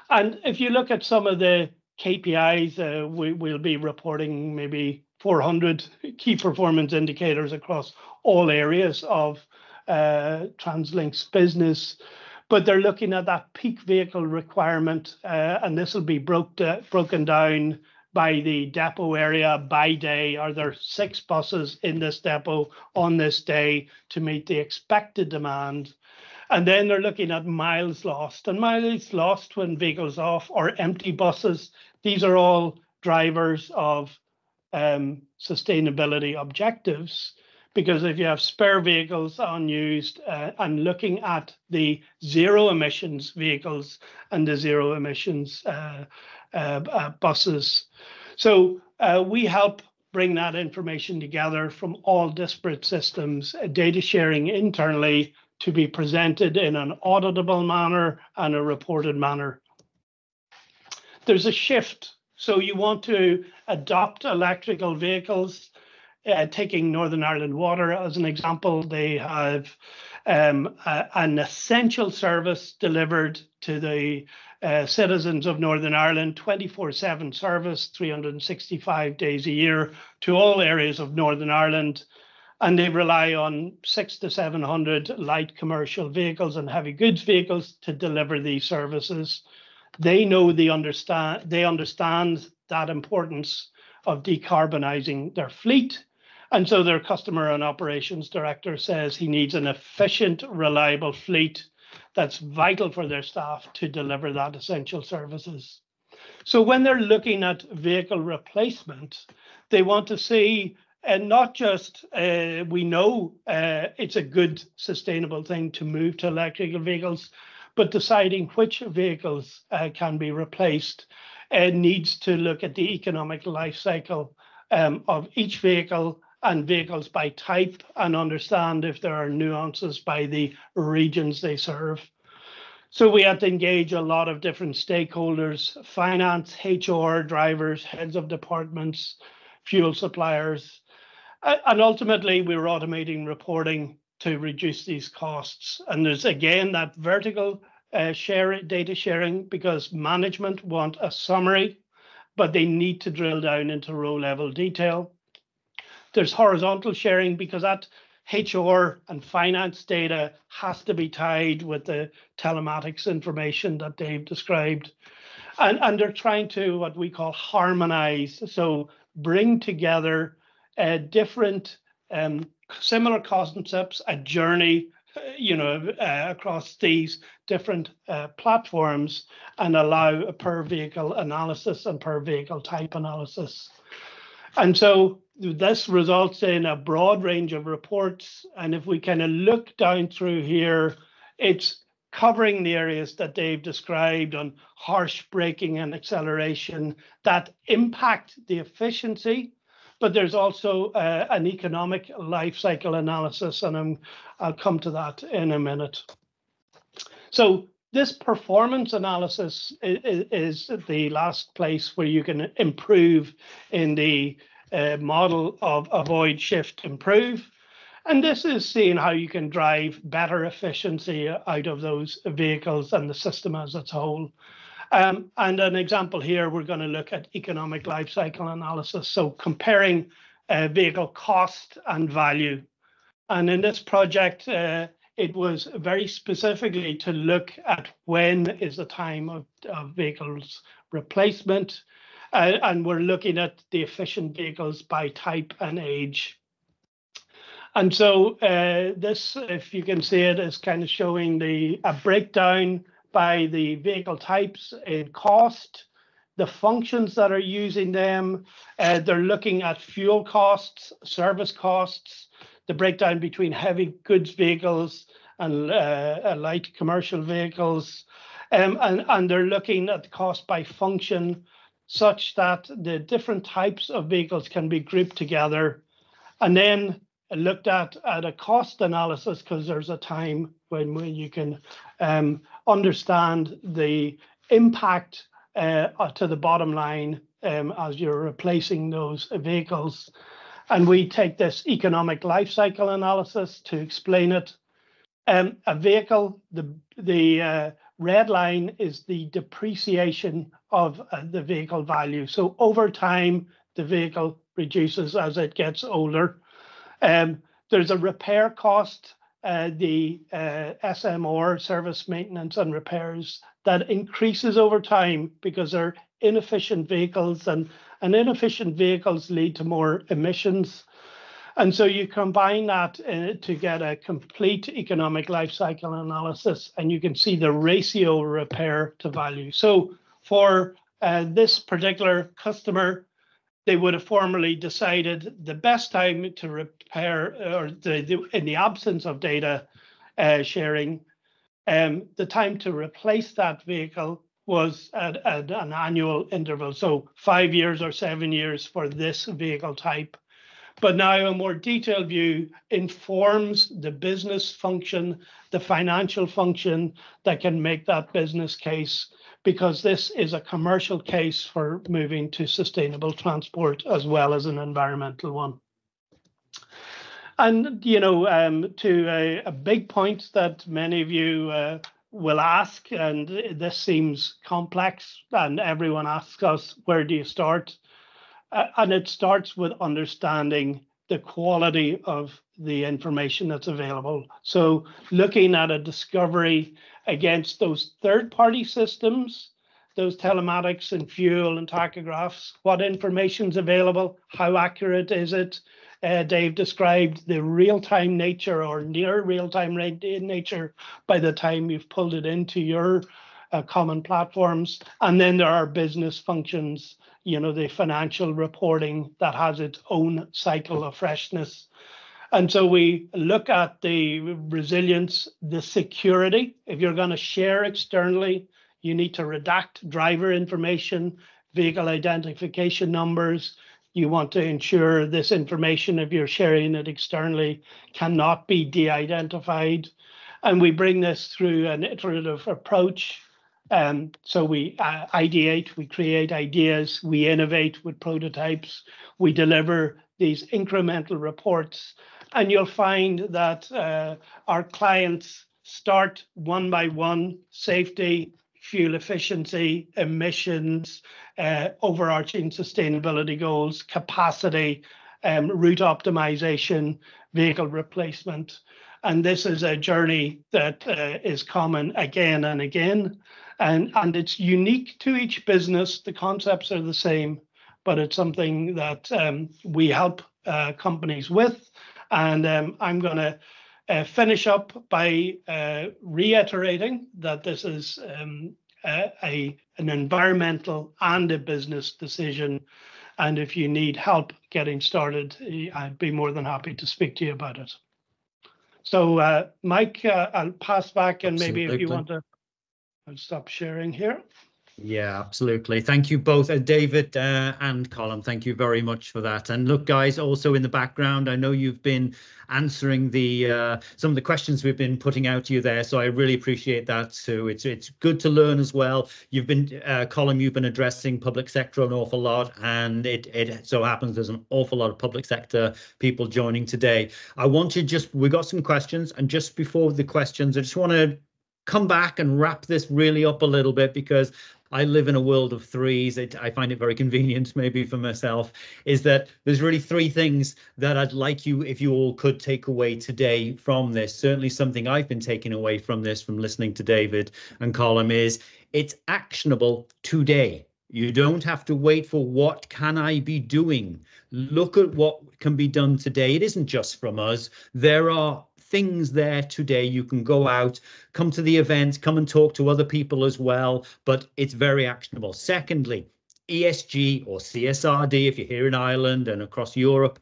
And if you look at some of the KPIs, uh, we, will be reporting maybe 400 key performance indicators across all areas of uh, TransLink's business. But they're looking at that peak vehicle requirement, uh, and this will be broke, broken down by the depot area by day. Are there six buses in this depot on this day to meet the expected demand? And then they're looking at miles lost and miles lost when vehicles off or empty buses. These are all drivers of um, sustainability objectives because if you have spare vehicles unused uh, and looking at the zero emissions vehicles and the zero emissions uh, uh, uh, buses. So uh, we help bring that information together from all disparate systems, data sharing internally to be presented in an auditable manner and a reported manner. There's a shift. So you want to adopt electrical vehicles, uh, taking Northern Ireland Water as an example, they have um, a, an essential service delivered to the uh, citizens of Northern Ireland, 24 7 service, 365 days a year to all areas of Northern Ireland. and they rely on six to 700 light commercial vehicles and heavy goods vehicles to deliver these services. They know they understand they understand that importance of decarbonizing their fleet. And so their customer and operations director says he needs an efficient, reliable fleet that's vital for their staff to deliver that essential services. So when they're looking at vehicle replacement, they want to see and not just uh, we know uh, it's a good sustainable thing to move to electrical vehicles, but deciding which vehicles uh, can be replaced uh, needs to look at the economic life cycle um, of each vehicle and vehicles by type and understand if there are nuances by the regions they serve. So we had to engage a lot of different stakeholders, finance, HR, drivers, heads of departments, fuel suppliers, and ultimately we were automating reporting to reduce these costs. And there's again that vertical uh, share data sharing because management want a summary, but they need to drill down into row level detail. There's horizontal sharing because that HR and finance data has to be tied with the telematics information that Dave described. And, and they're trying to what we call harmonize. So bring together uh, different um, similar concepts, a journey, you know, uh, across these different uh, platforms and allow a per vehicle analysis and per vehicle type analysis. And so this results in a broad range of reports. And if we kind of look down through here, it's covering the areas that Dave described on harsh braking and acceleration that impact the efficiency but there's also uh, an economic life cycle analysis, and I'm, I'll come to that in a minute. So this performance analysis is, is the last place where you can improve in the uh, model of avoid, shift, improve. And this is seeing how you can drive better efficiency out of those vehicles and the system as a whole. Um, and an example here, we're going to look at economic life cycle analysis. So comparing uh, vehicle cost and value. And in this project, uh, it was very specifically to look at when is the time of, of vehicles replacement. Uh, and we're looking at the efficient vehicles by type and age. And so uh, this, if you can see it, is kind of showing the a breakdown by the vehicle types and cost, the functions that are using them. Uh, they're looking at fuel costs, service costs, the breakdown between heavy goods vehicles and uh, light commercial vehicles. Um, and, and they're looking at the cost by function such that the different types of vehicles can be grouped together. And then looked at at a cost analysis because there's a time when, when you can um, understand the impact uh, uh, to the bottom line um, as you're replacing those vehicles. And we take this economic life cycle analysis to explain it. Um, a vehicle, the, the uh, red line is the depreciation of uh, the vehicle value. So over time, the vehicle reduces as it gets older. Um, there's a repair cost, uh, the uh, SMR, service maintenance and repairs, that increases over time because they're inefficient vehicles and, and inefficient vehicles lead to more emissions. And so you combine that uh, to get a complete economic life cycle analysis, and you can see the ratio repair to value. So for uh, this particular customer, they would have formally decided the best time to repair or the, the in the absence of data uh, sharing, um, the time to replace that vehicle was at, at, an annual interval. So five years or seven years for this vehicle type. But now a more detailed view informs the business function, the financial function that can make that business case because this is a commercial case for moving to sustainable transport as well as an environmental one. And, you know, um, to a, a, big point that many of you uh, will ask, and this seems complex, and everyone asks us, where do you start? And it starts with understanding the quality of the information that's available. So looking at a discovery against those third-party systems, those telematics and fuel and tachographs, what information's available, how accurate is it? Uh, Dave described the real-time nature or near real-time nature by the time you've pulled it into your uh, common platforms. And then there are business functions, you know, the financial reporting that has its own cycle of freshness. And so we look at the resilience, the security. If you're going to share externally, you need to redact driver information, vehicle identification numbers. You want to ensure this information, if you're sharing it externally, cannot be de-identified. And we bring this through an iterative approach um, so we uh, ideate, we create ideas, we innovate with prototypes, we deliver these incremental reports, and you'll find that uh, our clients start one by one, safety, fuel efficiency, emissions, uh, overarching sustainability goals, capacity, um, route optimization, vehicle replacement. And this is a journey that uh, is common again and again and and it's unique to each business. The concepts are the same, but it's something that um, we help uh, companies with. And um, I'm going to uh, finish up by uh, reiterating that this is um, a, a, an environmental and a business decision. And if you need help getting started, I'd be more than happy to speak to you about it. So, uh, Mike, uh, I'll pass back, and Absolutely. maybe if you want to I'll stop sharing here. Yeah, absolutely. Thank you both, uh, David uh, and Colin. Thank you very much for that. And look, guys, also in the background, I know you've been answering the uh, some of the questions we've been putting out to you there. So I really appreciate that too. It's it's good to learn as well. You've been, uh, Colin, you've been addressing public sector an awful lot, and it it so happens there's an awful lot of public sector people joining today. I want to just we got some questions, and just before the questions, I just want to come back and wrap this really up a little bit because I live in a world of threes. It, I find it very convenient, <laughs> maybe for myself, is that there's really three things that I'd like you, if you all could take away today from this. Certainly, something I've been taking away from this, from listening to David and Colin, is it's actionable today. You don't have to wait for what can I be doing. Look at what can be done today. It isn't just from us. There are things there today. You can go out, come to the event, come and talk to other people as well, but it's very actionable. Secondly, ESG or CSRD, if you're here in Ireland and across Europe,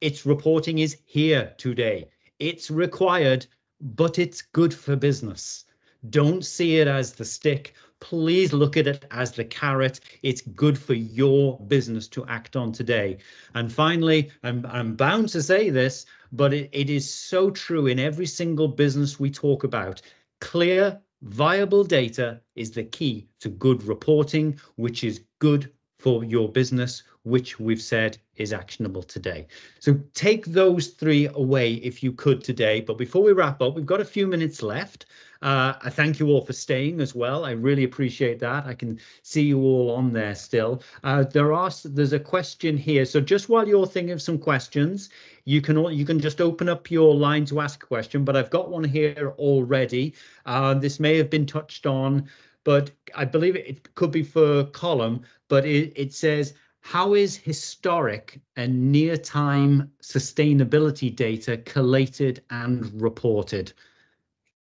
its reporting is here today. It's required, but it's good for business. Don't see it as the stick please look at it as the carrot. It's good for your business to act on today. And finally, I'm, I'm bound to say this, but it, it is so true in every single business we talk about. Clear, viable data is the key to good reporting, which is good for your business, which we've said is actionable today. So take those three away if you could today. But before we wrap up, we've got a few minutes left. Uh, I thank you all for staying as well. I really appreciate that. I can see you all on there still. Uh, there are there's a question here. So just while you're thinking of some questions, you can all, you can just open up your line to ask a question. But I've got one here already. Uh, this may have been touched on, but I believe it could be for Colin. But it, it says how is historic and near time sustainability data collated and reported?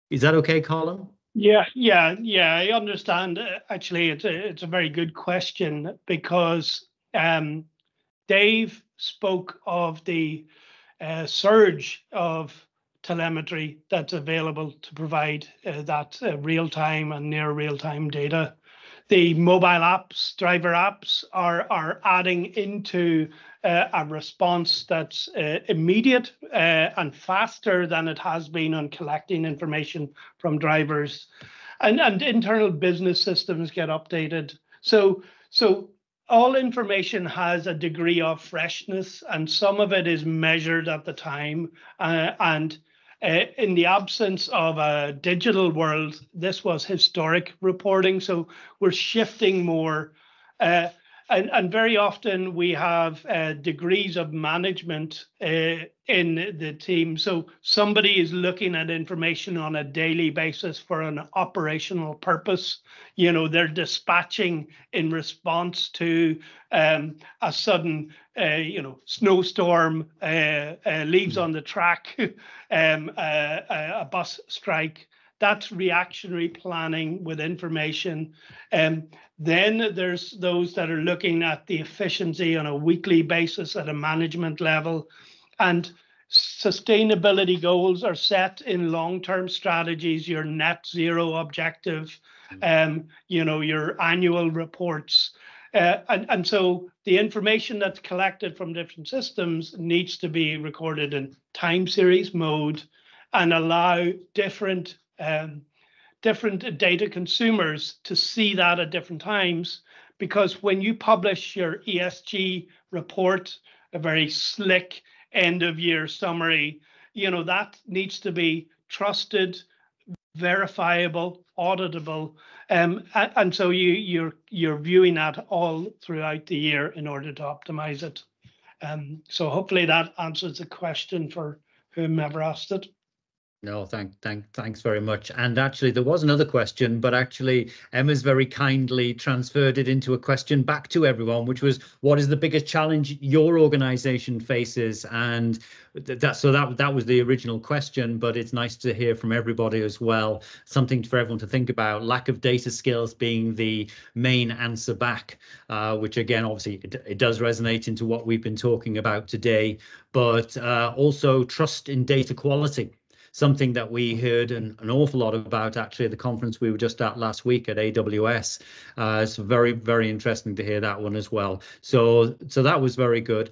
Is that okay, Colin? Yeah, yeah, yeah. I understand. Actually, it's a it's a very good question because um, Dave spoke of the uh, surge of telemetry that's available to provide uh, that uh, real time and near real time data the mobile apps, driver apps are, are adding into uh, a response that's uh, immediate uh, and faster than it has been on collecting information from drivers. And, and internal business systems get updated. So, so all information has a degree of freshness and some of it is measured at the time uh, and uh, in the absence of a digital world, this was historic reporting. So we're shifting more. Uh, and, and very often we have uh, degrees of management uh, in the team. So somebody is looking at information on a daily basis for an operational purpose. You know, they're dispatching in response to um, a sudden, uh, you know, snowstorm, uh, uh, leaves on the track, <laughs> um, uh, a bus strike. That's reactionary planning with information. Um, then there's those that are looking at the efficiency on a weekly basis at a management level. And sustainability goals are set in long-term strategies, your net zero objective, um, you know, your annual reports. Uh, and, and so the information that's collected from different systems needs to be recorded in time series mode and allow different um, different data consumers to see that at different times because when you publish your ESG report, a very slick end of year summary, you know, that needs to be trusted, verifiable, auditable. Um, and so you, you're, you're viewing that all throughout the year in order to optimize it. Um, so hopefully that answers the question for whomever asked it. No, thank, thank, thanks very much. And actually, there was another question, but actually, Emma's very kindly transferred it into a question back to everyone, which was, what is the biggest challenge your organisation faces? And that, so that that was the original question, but it's nice to hear from everybody as well. Something for everyone to think about. Lack of data skills being the main answer back, uh, which again, obviously, it, it, does resonate into what we've been talking about today, but uh, also trust in data quality something that we heard an, an awful lot about actually at the conference we were just at last week at AWS. Uh, it's very, very interesting to hear that one as well. So, so that was very good.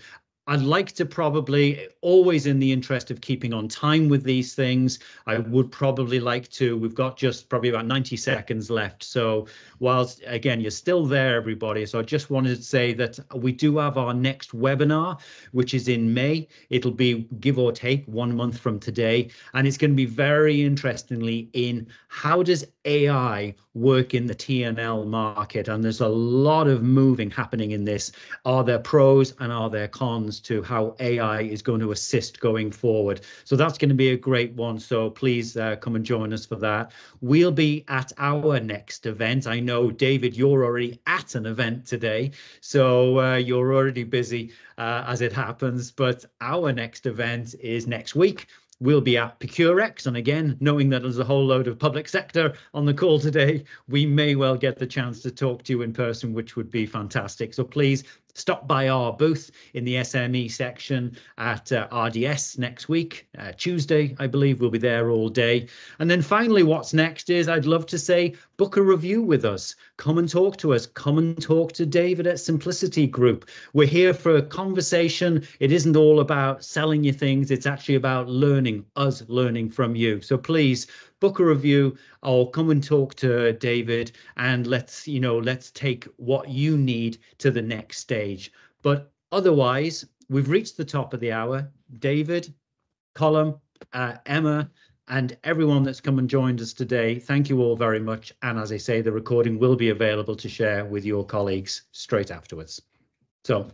I'd like to probably, always in the interest of keeping on time with these things, I would probably like to, we've got just probably about 90 seconds left. So whilst, again, you're still there, everybody. So I just wanted to say that we do have our next webinar, which is in May. It'll be give or take one month from today. And it's going to be very interestingly in how does AI work in the TNL market? And there's a lot of moving happening in this. Are there pros and are there cons to how AI is going to assist going forward? So that's going to be a great one. So please uh, come and join us for that. We'll be at our next event. I know, David, you're already at an event today. So uh, you're already busy uh, as it happens. But our next event is next week we'll be at ProcureX. And again, knowing that there's a whole load of public sector on the call today, we may well get the chance to talk to you in person, which would be fantastic. So please stop by our booth in the SME section at uh, RDS next week, uh, Tuesday, I believe we'll be there all day. And then finally, what's next is I'd love to say, book a review with us. Come and talk to us. Come and talk to David at Simplicity Group. We're here for a conversation. It isn't all about selling you things. It's actually about learning, us learning from you. So please book a review or come and talk to David and let's, you know, let's take what you need to the next stage. But otherwise, we've reached the top of the hour. David, Colm, uh, Emma, and everyone that's come and joined us today, thank you all very much. And as I say, the recording will be available to share with your colleagues straight afterwards. So